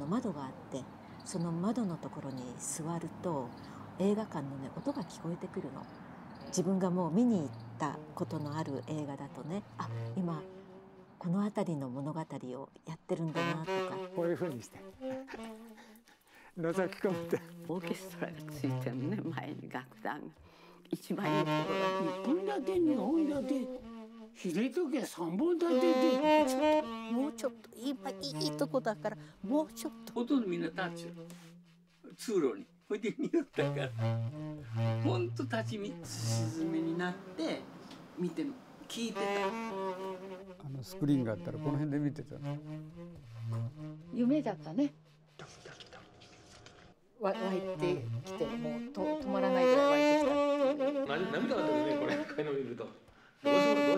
の窓があってその窓のところに座ると映画館のね音が聞こえてくるの。自分がもう見に行ったことのある映画だとねあ今この辺りの物語をやってるんだなとか。こういうふうにして。覗き込むとオーケストラがついてるね前に楽団が一番いいところ一本立て二本立てひでとけ三本立てで。もうちょっと今いいとこだからもうちょっと。ほとんどみんな立っちゃう通路に。ほいで見よったから。ほんと立ち見沈めになって見て聞いてた。あのスクリーンがあったらこの辺で見てた。の夢だったね。わ湧いてきてもうと止まらないぐらい湧いてきた。涙が出るねこれ。こういうの見ると。どうしよ